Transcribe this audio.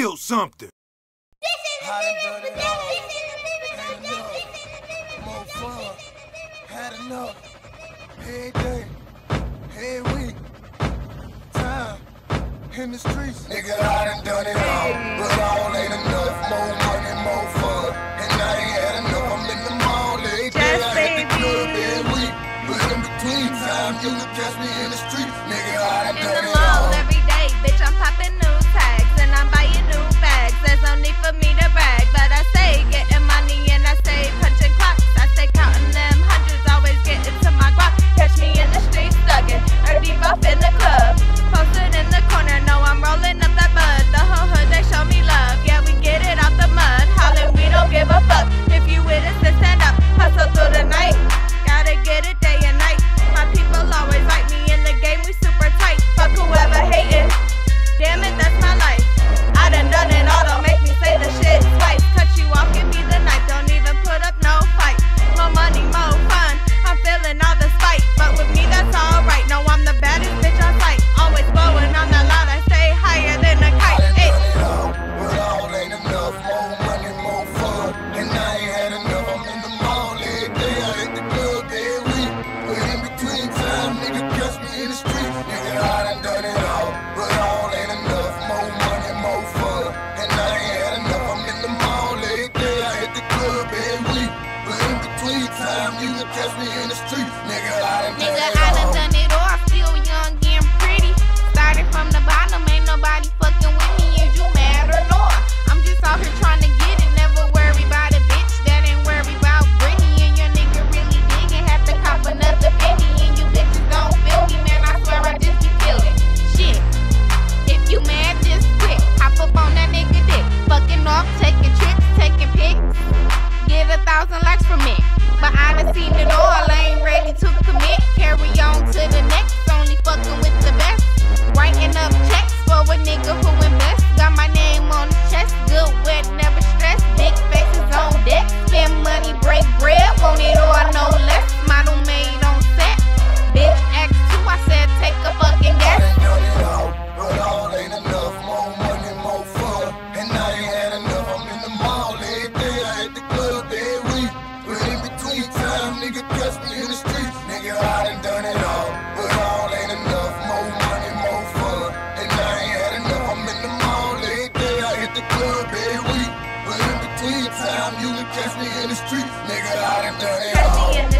feel something. Had enough. Head day, head week, time in the streets. Nigga, I done done it all, but all ain't enough. More money, more fun, and I ain't had enough. I'm in the mall every day, I hit the club week, but in between time you can catch me in the street. Nigga, I done taking trips, taking pics. get a thousand likes from it. But honestly, no, I ain't ready to commit. Carry on to the next. ass nigga in the street, nigga, I done done it.